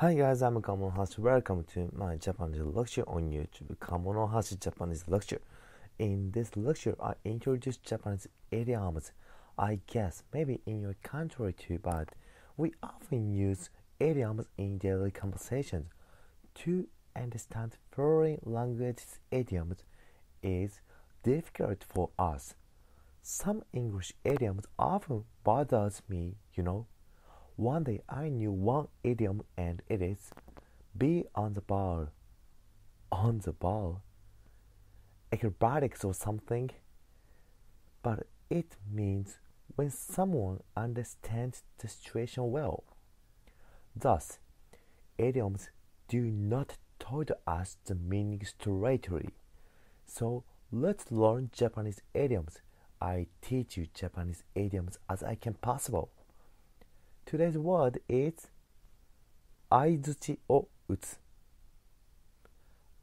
Hi guys, I'm Kamonohashi. Welcome to my Japanese lecture on YouTube, Kamonohashi Japanese Lecture. In this lecture, I introduce Japanese idioms. I guess maybe in your country too, but we often use idioms in daily conversations. To understand foreign languages idioms is difficult for us. Some English idioms often bothers me, you know. One day I knew one idiom and it is be on the ball. On the ball. Acrobatics or something. But it means when someone understands the situation well. Thus, idioms do not tell us the meaning straightly. So let's learn Japanese idioms. I teach you Japanese idioms as I can possible. Today's word is 相づちを打つ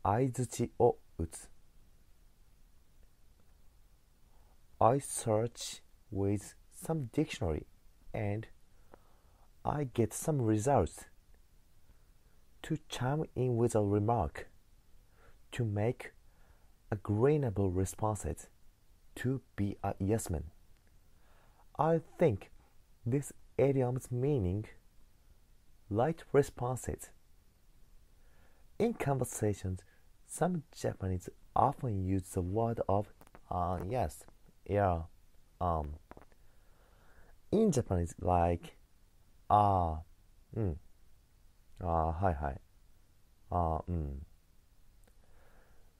相づちを打つ I search with some dictionary and I get some results. To chime in with a remark, to make agreeable responses, to be a yes man. I think this idiom's meaning light responses. In conversations, some Japanese often use the word of uh, yes, yeah, um. In Japanese, like ah, mm, ah, hi, hi, ah, mm.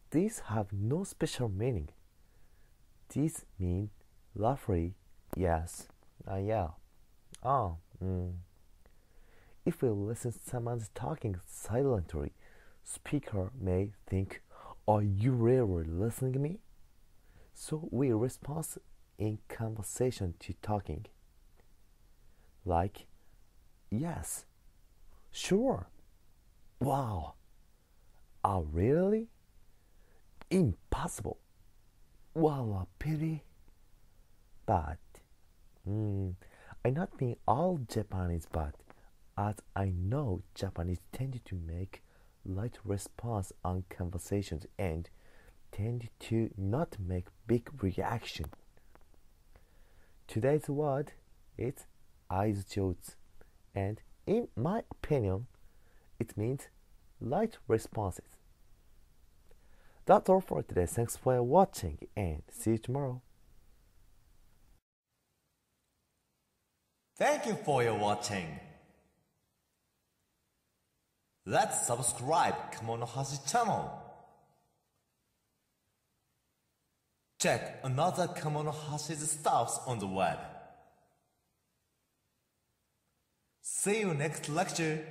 These have no special meaning. These mean roughly yes, uh, yeah. Oh, mm. If we listen someone's talking silently, speaker may think, Are you really listening to me? So we respond in conversation to talking. Like, yes, sure, wow, oh really? Impossible. Wow, a pity. But, mm, I not mean all Japanese, but as I know Japanese tend to make light response on conversations and tend to not make big reaction. Today's word is aizuchi o utsu, and in my opinion, it means light responses. That's all for today. Thanks for watching and see you tomorrow. Thank you for your watching. Let's subscribe Kamonohashi channel. Check another Kamonohashi's stuffs on the web. See you next lecture.